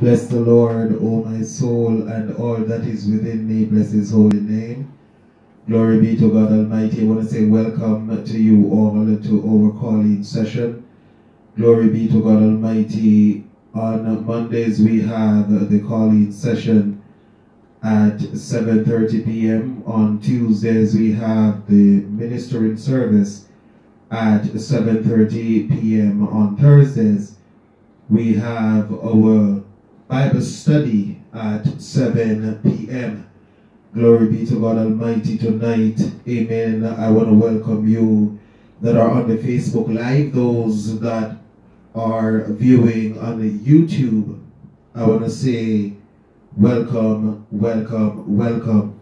Bless the Lord, O my soul, and all that is within me. Bless his holy name. Glory be to God Almighty. I want to say welcome to you all to our calling session. Glory be to God Almighty. On Mondays we have the calling session at 7.30 p.m. On Tuesdays we have the ministering service at 7.30 p.m. On Thursdays we have our Bible study at 7 p.m. Glory be to God Almighty tonight. Amen. I want to welcome you that are on the Facebook Live, those that are viewing on the YouTube. I want to say welcome, welcome, welcome.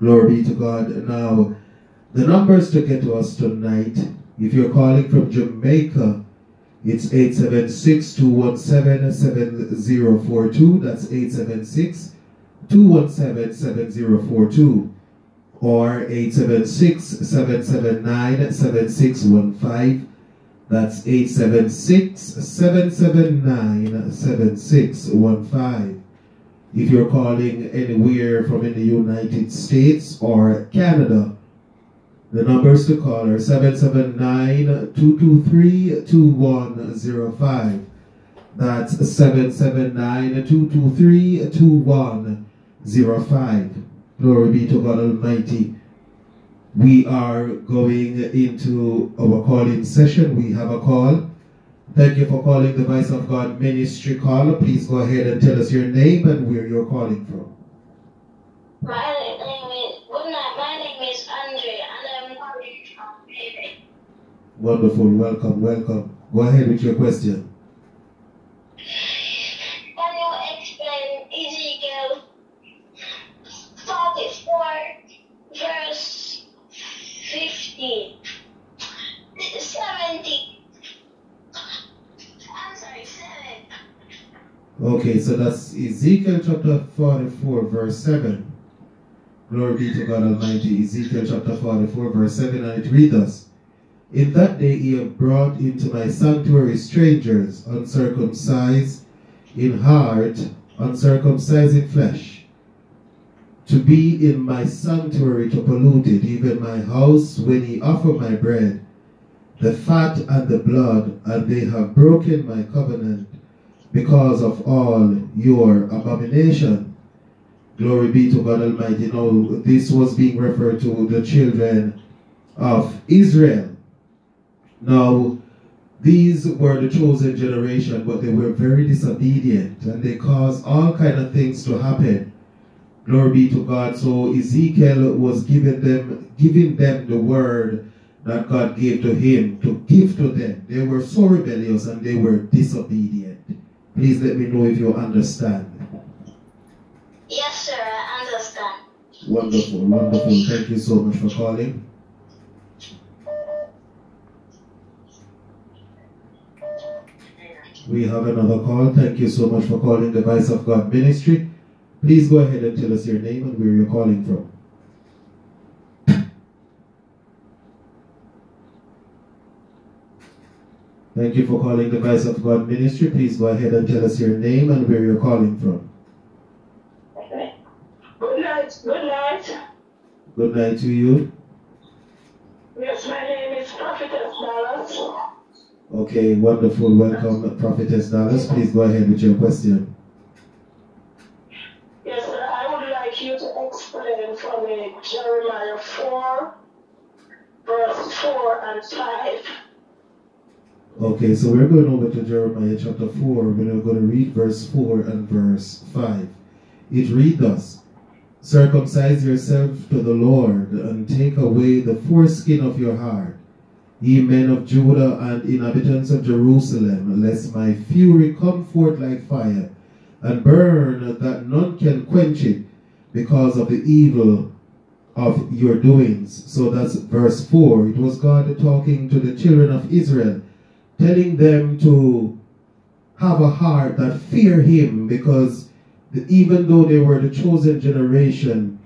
Glory be to God. Now, the numbers to get to us tonight, if you're calling from Jamaica, it's 876-217-7042. That's 876-217-7042. Or 876-779-7615. That's 876-779-7615. If you're calling anywhere from in the United States or Canada, the numbers to call are 779-223-2105. That's 779-223-2105. Glory be to God Almighty. We are going into our calling session. We have a call. Thank you for calling the Voice of God Ministry Caller. Please go ahead and tell us your name and where you're calling from. My name is good night. My name is Andre, and I'm calling from Baby. Wonderful. Welcome, welcome. Go ahead with your question. Can you explain Ezekiel 44, verse 15, 70? I'm sorry, 7. Okay, so that's Ezekiel chapter 44, verse 7. Glory be to God Almighty. Ezekiel chapter 44, verse 7, and it reads us, In that day he have brought into my sanctuary strangers, uncircumcised in heart, uncircumcised in flesh, to be in my sanctuary to pollute it, even my house, when he offer my bread, the fat and the blood, and they have broken my covenant because of all your abomination. Glory be to God Almighty. Now, this was being referred to the children of Israel. Now, these were the chosen generation, but they were very disobedient, and they caused all kind of things to happen. Glory be to God. So Ezekiel was giving them, giving them the word that God gave to him to give to them. They were so rebellious and they were disobedient. Please let me know if you understand. Yes, sir, I understand. Wonderful, wonderful. Thank you so much for calling. We have another call. Thank you so much for calling the Voice of God Ministry. Please go ahead and tell us your name and where you're calling from. Thank you for calling the Voice of God Ministry. Please go ahead and tell us your name and where you're calling from. Good night, good night. Good night to you. Yes, my name is Prophetess Dallas. Okay, wonderful. Welcome, Prophetess Dallas. Please go ahead with your question. Yes, sir, I would like you to explain for me Jeremiah 4, verse 4 and 5. Okay, so we're going over to Jeremiah chapter 4. We're going to read verse 4 and verse 5. It reads thus Circumcise yourself to the Lord, and take away the foreskin of your heart, ye men of Judah and inhabitants of Jerusalem, lest my fury come forth like fire, and burn that none can quench it, because of the evil of your doings. So that's verse 4. It was God talking to the children of Israel, telling them to have a heart that fear him because even though they were the chosen generation,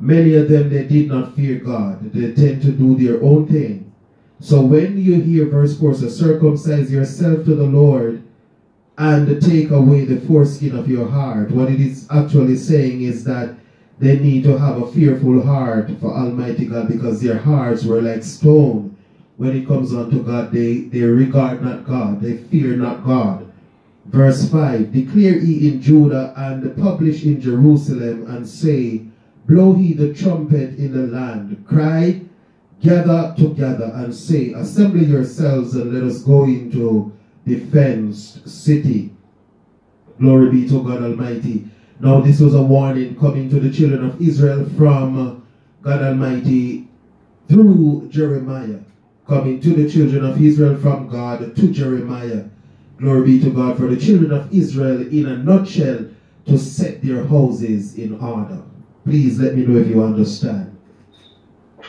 many of them they did not fear God. They tend to do their own thing. So when you hear verse 4 says, circumcise yourself to the Lord and take away the foreskin of your heart. What it is actually saying is that they need to have a fearful heart for Almighty God because their hearts were like stone. When it comes unto God, they, they regard not God, they fear not God. Verse 5 Declare ye in Judah and publish in Jerusalem and say, Blow he the trumpet in the land, cry, gather together and say, Assemble yourselves and let us go into the fenced city. Glory be to God Almighty. Now, this was a warning coming to the children of Israel from God Almighty through Jeremiah. Coming to the children of Israel from God to Jeremiah. Glory be to God for the children of Israel in a nutshell to set their houses in order. Please let me know if you understand.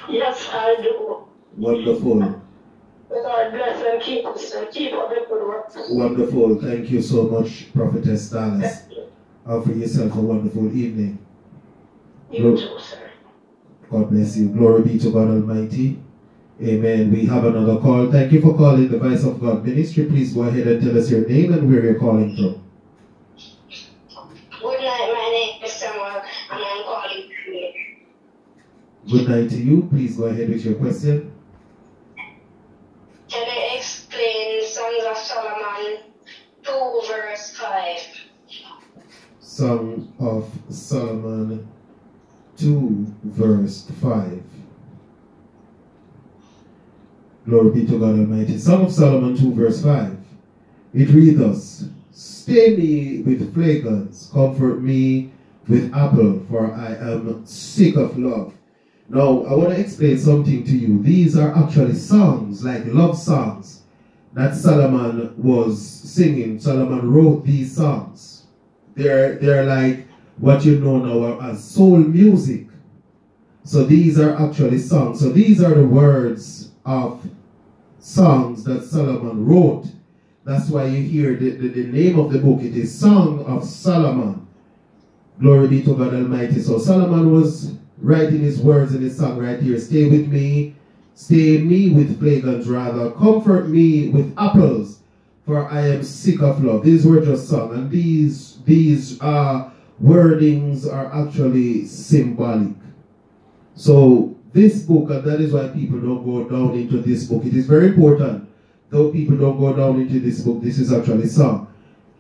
Yes, I do. Wonderful. God bless and keep us and keep up the good work. Wonderful. Thank you so much, Prophetess Dallas. Offer yourself a wonderful evening. You too, sir. God bless you. Glory be to God Almighty. Amen. We have another call. Thank you for calling the Voice of God Ministry. Please go ahead and tell us your name and where you're calling from. Good night to you. Please go ahead with your question. Can I explain Songs of Solomon 2 verse 5? Song of Solomon 2, verse 5. Glory be to God Almighty. Song of Solomon 2, verse 5. It reads thus Stay me with flagons, comfort me with apple, for I am sick of love. Now, I want to explain something to you. These are actually songs, like love songs, that Solomon was singing. Solomon wrote these songs. They're, they're like what you know now as soul music. So these are actually songs. So these are the words of songs that Solomon wrote. That's why you hear the, the, the name of the book. It is Song of Solomon. Glory be to God Almighty. So Solomon was writing his words in his song right here. Stay with me. Stay me with flagons rather. Comfort me with apples. For I am sick of love. These were just sung. And these, these uh, wordings are actually symbolic. So this book, and that is why people don't go down into this book. It is very important. Though people don't go down into this book, this is actually song.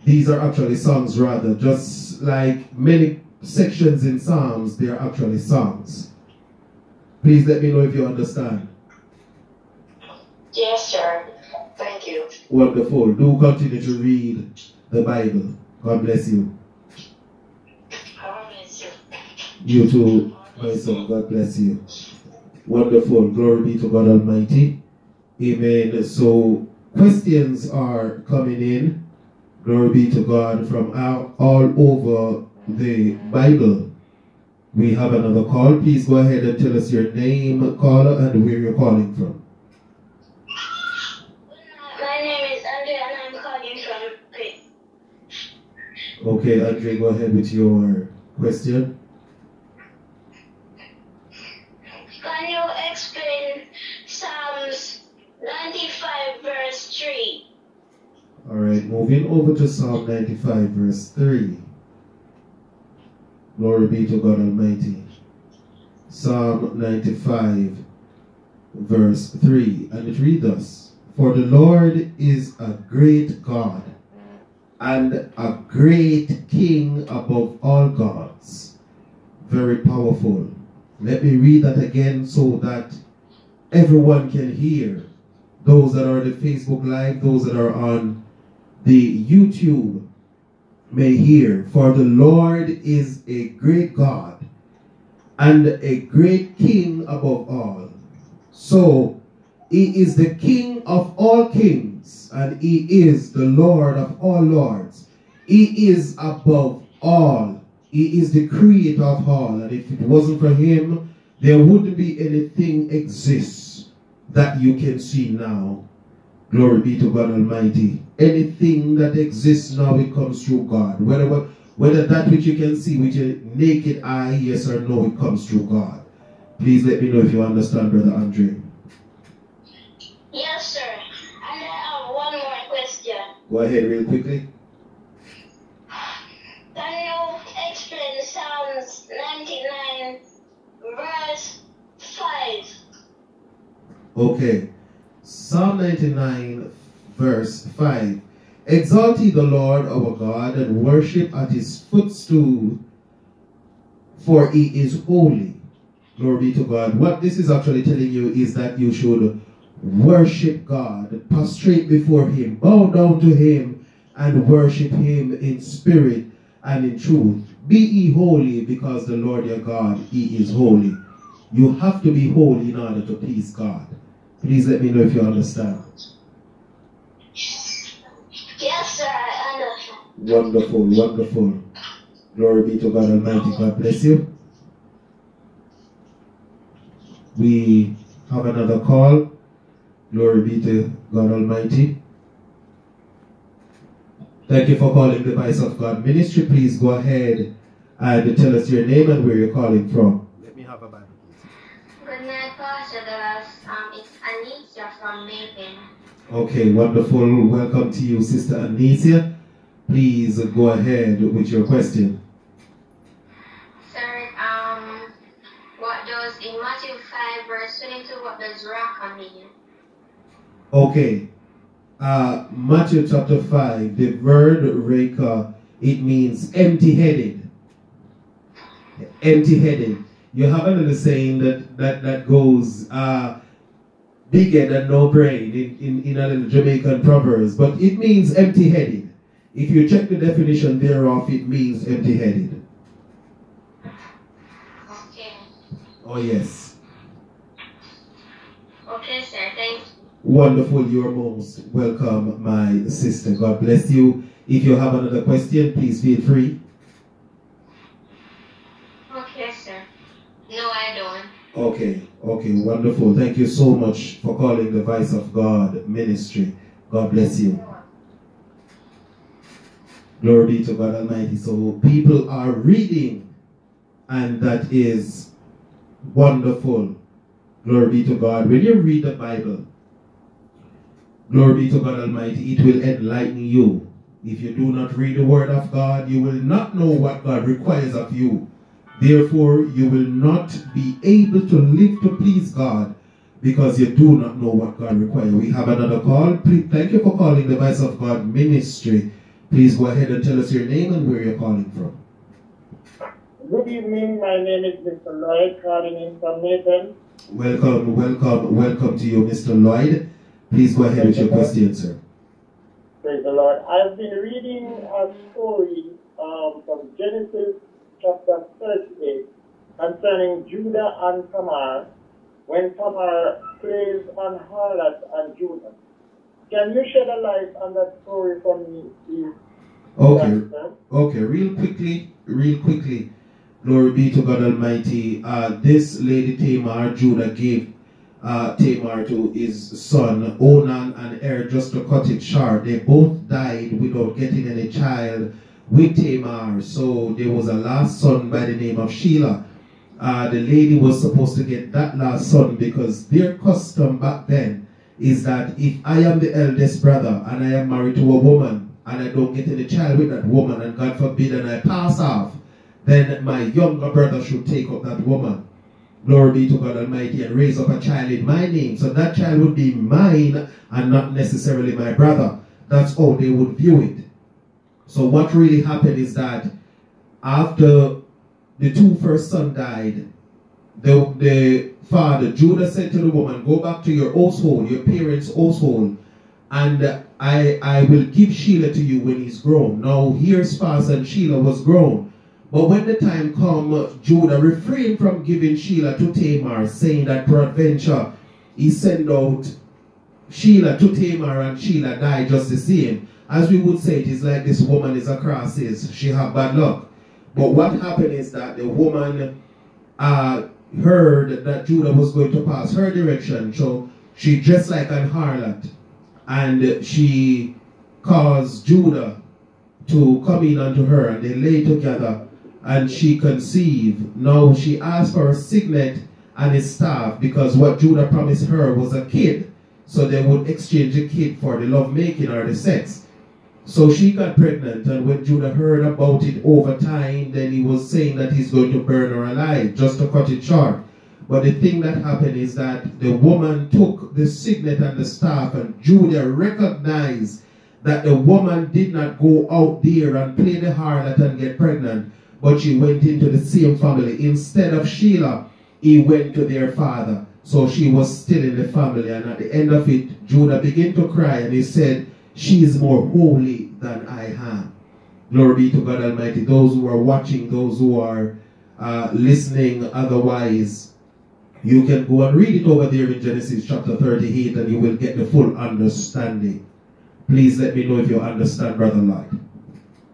These are actually songs rather. Just like many sections in Psalms, they are actually songs. Please let me know if you understand. Yes, sir. Thank you. Wonderful. Do continue to read the Bible. God bless you. God bless you. You too, my son. God bless you. Wonderful. Glory be to God Almighty. Amen. So, questions are coming in. Glory be to God from all, all over the Bible. We have another call. Please go ahead and tell us your name, caller, and where you're calling from. My name is Andrea, and I'm calling from Greece. Okay, Andre, go ahead with your question. Can you explain Psalms 95 verse 3? All right, moving over to Psalm 95, verse 3. Glory be to God Almighty. Psalm 95, verse 3. And it reads thus For the Lord is a great God and a great King above all gods. Very powerful. Let me read that again so that everyone can hear. Those that are on the Facebook Live, those that are on the YouTube may hear. For the Lord is a great God and a great King above all. So he is the King of all kings and he is the Lord of all lords. He is above all. He is the creator of all. And if it wasn't for him, there wouldn't be anything exists that you can see now. Glory be to God Almighty. Anything that exists now, it comes through God. Whether, whether that which you can see with your naked eye, yes or no, it comes through God. Please let me know if you understand, Brother Andre. Yes, sir. And I have one more question. Go ahead, real quickly. Can you explain Psalms 99, verse 5? Okay. Psalm 99, verse 5. Exalt ye the Lord our God and worship at his footstool, for he is holy. Glory be to God. What this is actually telling you is that you should worship God, prostrate before him, bow down to him, and worship him in spirit and in truth. Be ye holy because the Lord your God, he is holy. You have to be holy in order to please God. Please let me know if you understand. Yes, sir, I understand. Wonderful, wonderful. Glory be to God Almighty. God bless you. We have another call. Glory be to God Almighty. Thank you for calling the Voice of God Ministry. Please go ahead and tell us your name and where you're calling from. From. Okay, wonderful. Welcome to you, Sister Anicia. Please go ahead with your question. Sir, um, what does in Matthew 5 verse 22, what does Raca mean? Okay. Uh, Matthew chapter 5, the word reka, it means empty headed. Empty headed. You have another saying that, that, that goes uh, bigger than no brain in, in, in a little Jamaican proverbs, but it means empty headed. If you check the definition thereof, it means empty headed. Okay. Oh, yes. Okay, sir, thanks. Wonderful. You're most welcome, my sister. God bless you. If you have another question, please feel free. Okay, sir. No, I don't. Okay, okay, wonderful. Thank you so much for calling the Voice of God ministry. God bless you. Glory be to God Almighty. So people are reading, and that is wonderful. Glory be to God. When you read the Bible, glory be to God Almighty, it will enlighten you. If you do not read the Word of God, you will not know what God requires of you. Therefore, you will not be able to live to please God because you do not know what God requires. We have another call. Please, thank you for calling the Voice of God Ministry. Please go ahead and tell us your name and where you're calling from. Good evening. My name is Mr. Lloyd, calling in from Nathan. Welcome, welcome, welcome to you, Mr. Lloyd. Please go ahead with your question, sir. Praise the Lord. I've been reading a story um, from Genesis chapter 38 concerning Judah and Tamar when Tamar plays on harlot and Judah. Can you shed a light on that story for me, please? Okay, Okay, real quickly, real quickly. Glory be to God Almighty. Uh, this lady Tamar, Judah gave uh, Tamar to his son Onan and Er just to cut it short. They both died without getting any child with Tamar. So there was a last son by the name of Shelah. Uh, the lady was supposed to get that last son because their custom back then is that if I am the eldest brother and I am married to a woman and I don't get any child with that woman and God forbid and I pass off, then my younger brother should take up that woman. Glory be to God Almighty and raise up a child in my name. So that child would be mine and not necessarily my brother. That's how they would view it. So what really happened is that after the two first son died, the, the father, Judah said to the woman, go back to your household, your parents' household, and I, I will give Shelah to you when he's grown. Now here's fast and Shelah was grown. But when the time come, Judah refrained from giving Shelah to Tamar, saying that peradventure he send out Shelah to Tamar and Shelah died just the same. As we would say, it is like this woman is a crosses. She have bad luck. But what happened is that the woman uh, heard that Judah was going to pass her direction. So she dressed like an harlot. And she caused Judah to come in unto her. And they lay together. And she conceived. Now she asked for a signet and a staff. Because what Judah promised her was a kid. So they would exchange a kid for the lovemaking or the sex. So she got pregnant, and when Judah heard about it over time, then he was saying that he's going to burn her alive, just to cut it short. But the thing that happened is that the woman took the signet and the staff, and Judah recognized that the woman did not go out there and play the harlot and get pregnant, but she went into the same family. Instead of Shelah, he went to their father. So she was still in the family. And at the end of it, Judah began to cry and he said, She is more holy than I am. Glory be to God Almighty. Those who are watching, those who are uh, listening otherwise, you can go and read it over there in Genesis chapter 38 and you will get the full understanding. Please let me know if you understand, Brother Lloyd.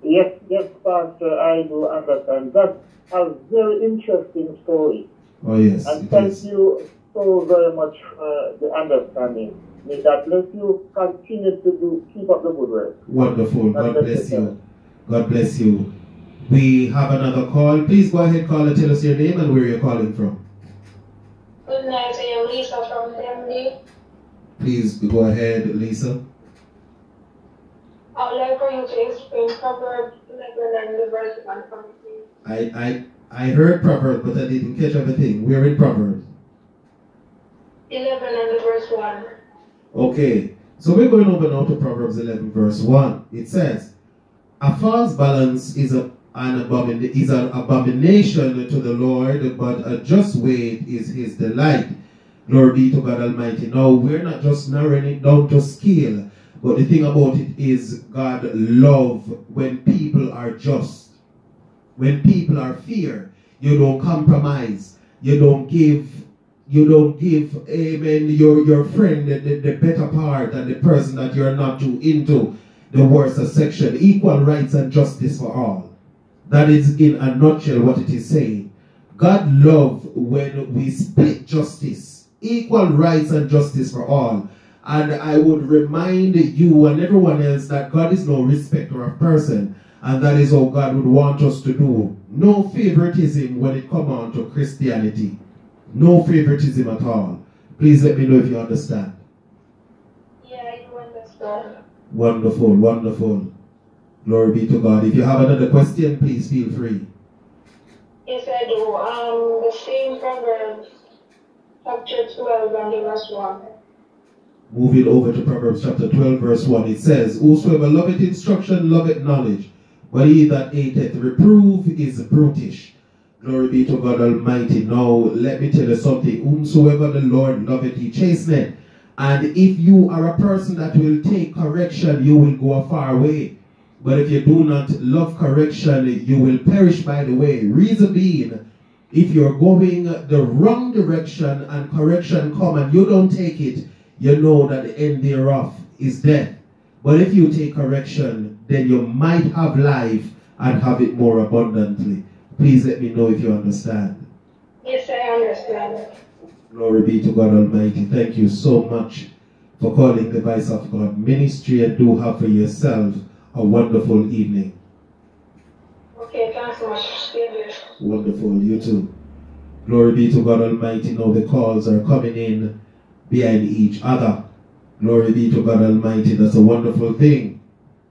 Yes, yes, Pastor, I do understand. That's a very interesting story. Oh, yes. And thank is. you so very much for the understanding. May God bless you. Continue to do, keep up the good work. Wonderful. God God bless bless you. God bless you. We have another call. Please go ahead, caller. Tell us your name and where you're calling from. Good night, I am Lisa from Tempe. Please go ahead, Lisa. I would like for you to explain Proverbs 11 and the verse 1 for me. I, I, I heard Proverbs, but I didn't catch everything. We're in Proverbs. 11 and the verse 1. Okay, so we're going over now to Proverbs 11, verse 1. It says, A false balance is, a, an, abomin- is an abomination to the Lord, but a just weight is his delight. Glory be to God Almighty. Now, we're not just narrowing it down to scale, but the thing about it is God love when people are just. When people are fair, you don't compromise. You don't give you don't give amen your your friend the, the, the better part and the person that you're not too into the worse section equal rights and justice for all. That is in a nutshell what it is saying. God love when we split justice equal rights and justice for all. And i would remind you and everyone else that god is no respecter of person and that is how god would want us to do. No favoritism when it come on to christianity no favoritism at all. Please let me know if you understand. Yeah, you understand. Wonderful, wonderful. Glory be to God. If you have another question, please feel free. Yes, I do. Um, the same Proverbs, chapter 12 and verse 1. Moving over to Proverbs chapter 12, verse 1, it says, Whosoever loveth instruction loveth knowledge, but he that hateth reproof is brutish. Glory be to God Almighty. Now, let me tell you something. Whomsoever the Lord loveth, he chasteneth. And if you are a person that will take correction, you will go a far way. But if you do not love correction, you will perish by the way. Reason being, if you're going the wrong direction and correction come and you don't take it, you know that the end thereof is death. But if you take correction, then you might have life and have it more abundantly. Please let me know if you understand. Yes, I understand. Glory be to God Almighty. Thank you so much for calling the Voice of God Ministry and do have for yourself a wonderful evening. Okay, thanks so much. Wonderful, you too. Glory be to God Almighty. Now the calls are coming in behind each other. Glory be to God Almighty. That's a wonderful thing.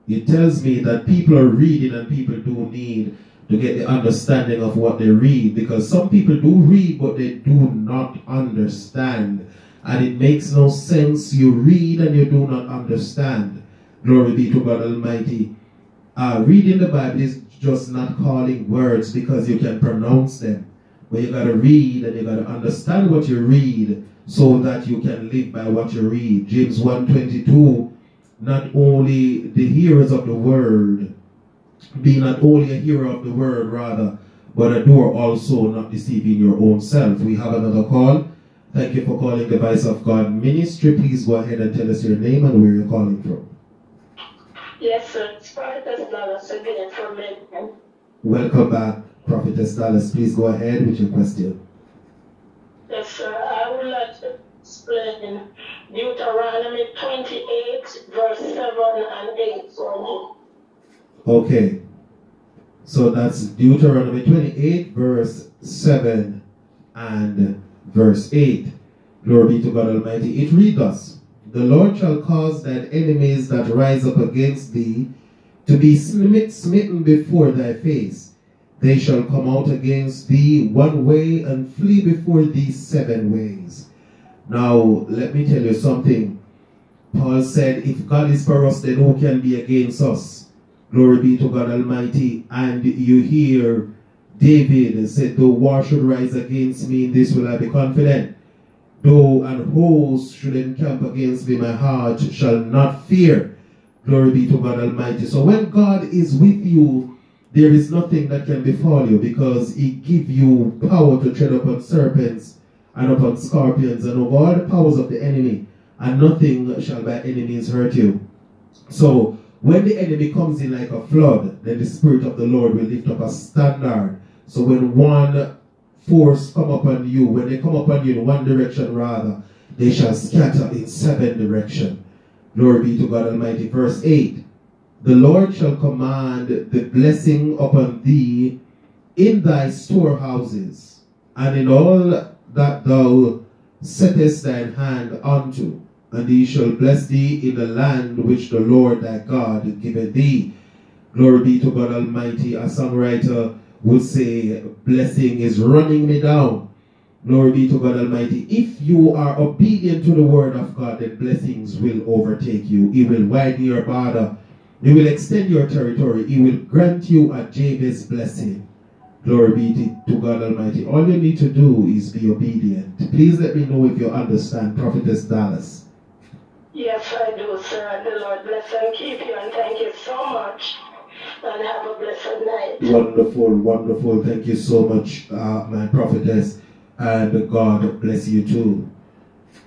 It tells me that people are reading and people do need to get the understanding of what they read because some people do read but they do not understand. And it makes no sense. You read and you do not understand. Glory be to God Almighty. Uh, reading the Bible is just not calling words because you can pronounce them. But you got to read and you got to understand what you read so that you can live by what you read. James 1.22, not only the hearers of the word, be not only a hearer of the word rather, but a doer also, not deceiving your own self. We have another call. Thank you for calling the Voice of God Ministry. Please go ahead and tell us your name and where you're calling from. Yes, sir. It's Prophetess Dallas again from. Welcome back, Prophetess Dallas. Please go ahead with your question. Yes, sir. I would like to explain Deuteronomy 28, verse 7 and 8 for me. Okay. So that's Deuteronomy 28, verse 7 and verse 8. Glory be to God Almighty. It reads thus The Lord shall cause thine enemies that rise up against thee to be smit, smitten before thy face. They shall come out against thee one way and flee before thee seven ways. Now, let me tell you something. Paul said, if God is for us, then who can be against us? Glory be to God Almighty. And you hear David said, though war should rise against me, in this will I be confident. Though an host should encamp against me, my heart shall not fear. Glory be to God Almighty. So when God is with you, there is nothing that can befall you because he give you power to tread upon serpents and upon scorpions and over all the powers of the enemy and nothing shall by any means hurt you. So when the enemy comes in like a flood, then the Spirit of the Lord will lift up a standard. So when one force come upon you, when they come upon you in one direction rather, they shall scatter in seven direction. Glory be to God Almighty. Verse 8. The Lord shall command the blessing upon thee in thy storehouses, and in all that thou settest thine hand unto, and he shall bless thee in the land which the Lord thy God giveth thee. Glory be to God Almighty. A songwriter would say, blessing is running me down. Glory be to God Almighty. If you are obedient to the word of God, then blessings will overtake you. He will widen your border. He will extend your territory. He will grant you a Jabez blessing. Glory be to God Almighty. All you need to do is be obedient. Please let me know if you understand Prophetess Dallas. Yes, I do, sir. The Lord bless and keep you, and thank you so much. And have a blessed night. Wonderful, wonderful. Thank you so much, uh, my prophetess. And God bless you too.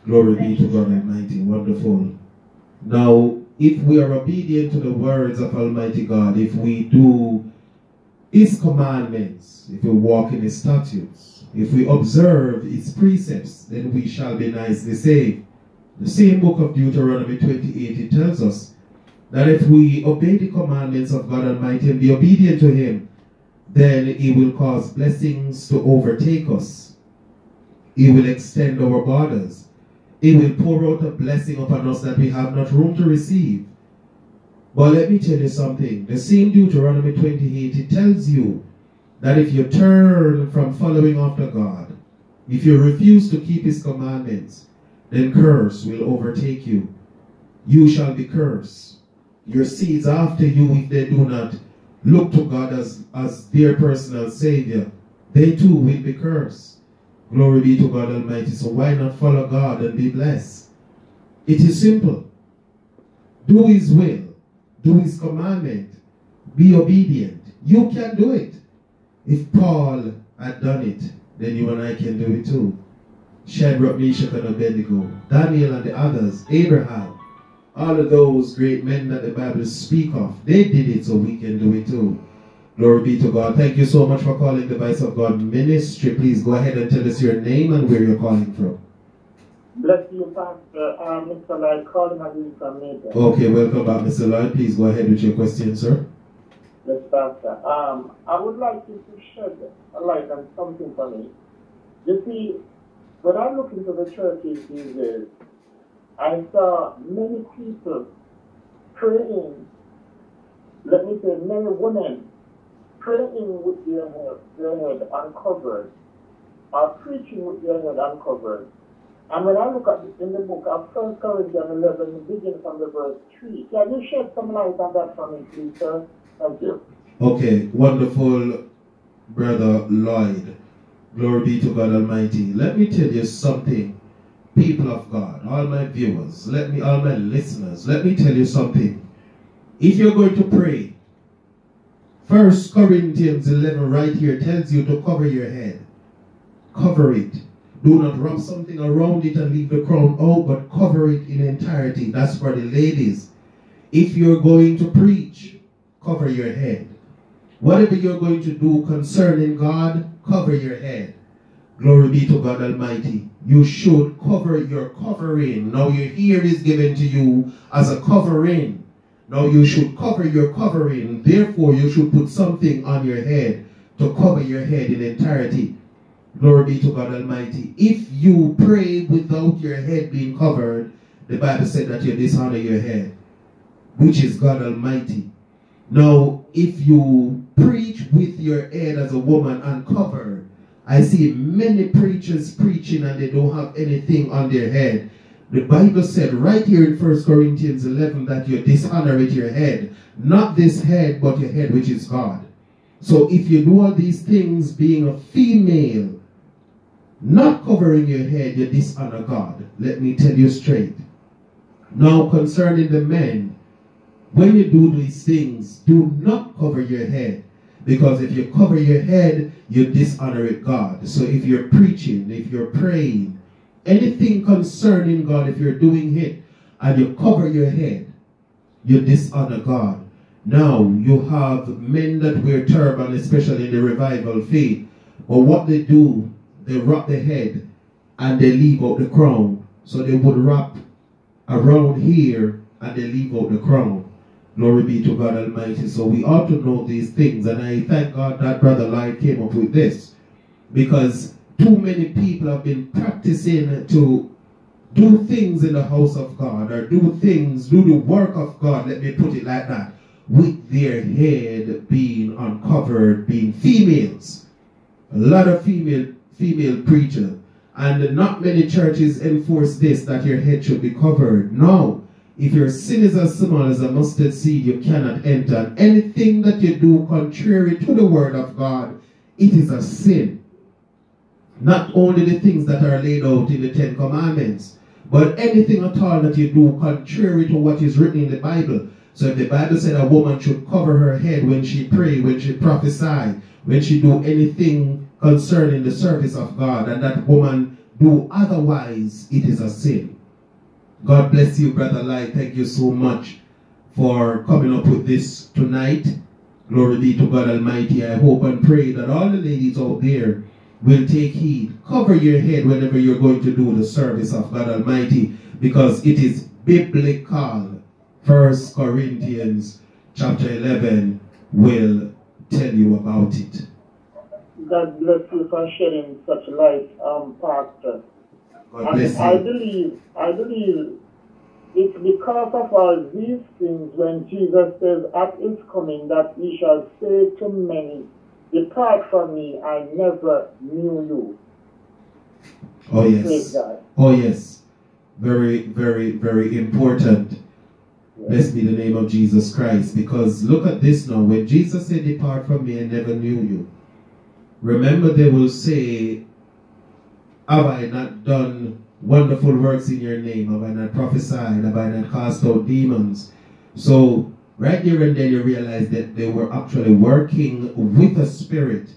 Glory be to God Almighty. Wonderful. Now, if we are obedient to the words of Almighty God, if we do his commandments, if we walk in his statutes, if we observe his precepts, then we shall be nicely saved. The same book of Deuteronomy 28, it tells us that if we obey the commandments of God Almighty and be obedient to him, then he will cause blessings to overtake us. He will extend our borders. He will pour out a blessing upon us that we have not room to receive. But let me tell you something. The same Deuteronomy 28, it tells you that if you turn from following after God, if you refuse to keep his commandments, then curse will overtake you. You shall be cursed. Your seeds after you, if they do not look to God as, as their personal Savior, they too will be cursed. Glory be to God Almighty. So why not follow God and be blessed? It is simple. Do His will. Do His commandment. Be obedient. You can do it. If Paul had done it, then you and I can do it too. Shadrach, Meshach, and Abednego, Daniel and the others, Abraham, all of those great men that the Bible speak of, they did it so we can do it too. Glory be to God. Thank you so much for calling the Voice of God Ministry. Please go ahead and tell us your name and where you're calling from. Bless you, Pastor. Uh, Mr. Lloyd, calling again from Major. Okay, welcome back, Mr. Lloyd. Please go ahead with your question, sir. Yes, Pastor. Um, I would like you to shed a light on something for me. You see, when I look into the churches these days, I saw many people praying, let me say, many women praying with their head, their head uncovered, or preaching with their head uncovered. And when I look at it in the book of 1 Corinthians 11, begin from the verse 3, can you shed some light on that for me, please, sir? Thank you. Okay, wonderful, Brother Lloyd. Glory be to God Almighty. Let me tell you something, people of God, all my viewers, let me, all my listeners, let me tell you something. If you're going to pray, First Corinthians 11 right here tells you to cover your head. Cover it. Do not wrap something around it and leave the crown out, but cover it in entirety. That's for the ladies. If you're going to preach, cover your head. Whatever you're going to do concerning God, cover your head. Glory be to God Almighty. You should cover your covering. Now your ear is given to you as a covering. Now you should cover your covering. Therefore you should put something on your head to cover your head in entirety. Glory be to God Almighty. If you pray without your head being covered, the Bible said that you dishonor your head, which is God Almighty. Now, if you preach with your head as a woman uncovered, I see many preachers preaching and they don't have anything on their head. The Bible said right here in 1 Corinthians 11 that you dishonor with your head. Not this head, but your head, which is God. So if you do all these things being a female, not covering your head, you dishonor God. Let me tell you straight. Now concerning the men, when you do these things, do not cover your head. Because if you cover your head, you dishonor God. So if you're preaching, if you're praying, anything concerning God, if you're doing it, and you cover your head, you dishonor God. Now, you have men that wear turban, especially in the revival faith. But what they do, they wrap the head and they leave out the crown. So they would wrap around here and they leave out the crown. Glory be to God Almighty. So we ought to know these things. And I thank God that Brother Lloyd came up with this. Because too many people have been practicing to do things in the house of God or do things, do the work of God, let me put it like that, with their head being uncovered, being females. A lot of female female preachers. And not many churches enforce this, that your head should be covered. No. If your sin is as small as a mustard seed, you cannot enter. Anything that you do contrary to the word of God, it is a sin. Not only the things that are laid out in the Ten Commandments, but anything at all that you do contrary to what is written in the Bible. So if the Bible said a woman should cover her head when she pray, when she prophesy, when she do anything concerning the service of God, and that woman do otherwise, it is a sin. God bless you, Brother Lloyd. Thank you so much for coming up with this tonight. Glory be to God Almighty. I hope and pray that all the ladies out there will take heed. Cover your head whenever you're going to do the service of God Almighty because it is biblical. First Corinthians chapter 11 will tell you about it. God bless you for sharing such light, um, Pastor. God bless I believe, I believe it's because of all these things when Jesus says at his coming that he shall say to many, Depart from me, I never knew you. Oh yes. Oh yes. Very, very, very important. Blessed be the name of Jesus Christ. Because look at this now. When Jesus said, Depart from me, I never knew you. Remember, they will say, Have I not done wonderful works in your name? Have I not prophesied? Have I not cast out demons? So, right there and then you realize that they were actually working with a spirit.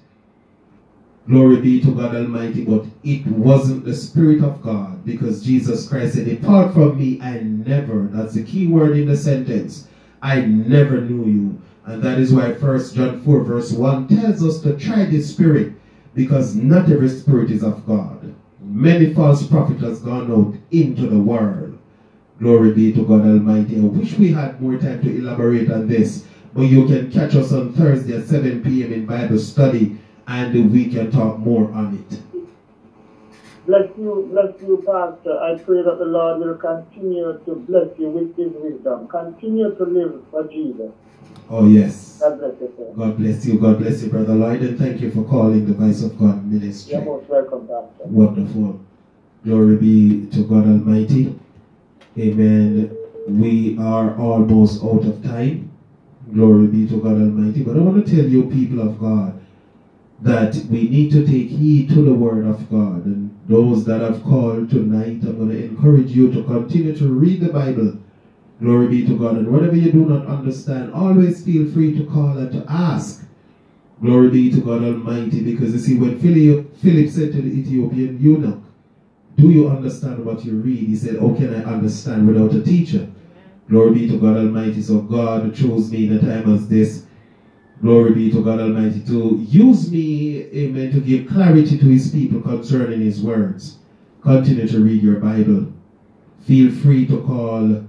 Glory be to God Almighty, but it wasn't the Spirit of God because Jesus Christ said, Depart from me, I never, that's the key word in the sentence, I never knew you. And that is why 1 John 4 verse 1 tells us to try the Spirit because not every Spirit is of God. Many false prophets has gone out into the world. Glory be to God Almighty. I wish we had more time to elaborate on this, but you can catch us on Thursday at 7 p.m. in Bible study and we can talk more on it. Bless you, bless you, Pastor. I pray that the Lord will continue to bless you with his wisdom. Continue to live for Jesus. Oh, yes. God bless you, sir. God bless you. God bless you, Brother Lloyd, and thank you for calling the Voice of God Ministry. You're most welcome, Pastor. Wonderful. Glory be to God Almighty. Amen. We are almost out of time. Glory be to God Almighty. But I want to tell you, people of God, that we need to take heed to the word of God. And those that have called tonight, I'm going to encourage you to continue to read the Bible. Glory be to God. And whatever you do not understand, always feel free to call and to ask. Glory be to God Almighty. Because you see, when Philip, said to the Ethiopian eunuch, Do you understand what you read? He said, How can I understand without a teacher? Glory be to God Almighty. So God chose me in a time as this. Glory be to God Almighty to use me, amen, to give clarity to his people concerning his words. Continue to read your Bible. Feel free to call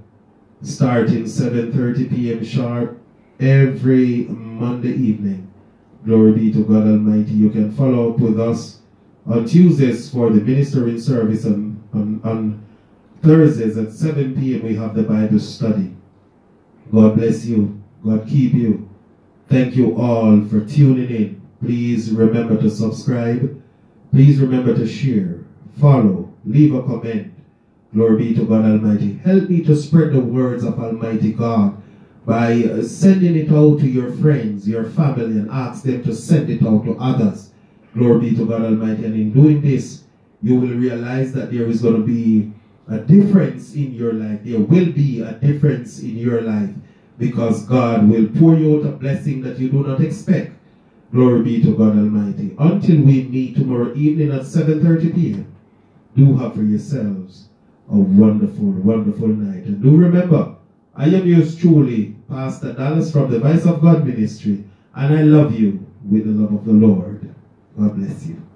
starting 7.30 p.m. sharp every Monday evening. Glory be to God Almighty. You can follow up with us on Tuesdays for the ministering service and on, on Thursdays at 7 p.m. we have the Bible study. God bless you. God keep you. Thank you all for tuning in. Please remember to subscribe. Please remember to share, follow, leave a comment. Glory be to God Almighty. Help me to spread the words of Almighty God by sending it out to your friends, your family, and ask them to send it out to others. Glory be to God Almighty. And in doing this, you will realize that there is going to be a difference in your life. There will be a difference in your life because God will pour you out a blessing that you do not expect. Glory be to God Almighty. Until we meet tomorrow evening at 7.30 p.m., do have for yourselves a wonderful, wonderful night. And do remember, I am yours truly, Pastor Dallas from the Voice of God Ministry, and I love you with the love of the Lord. God bless you.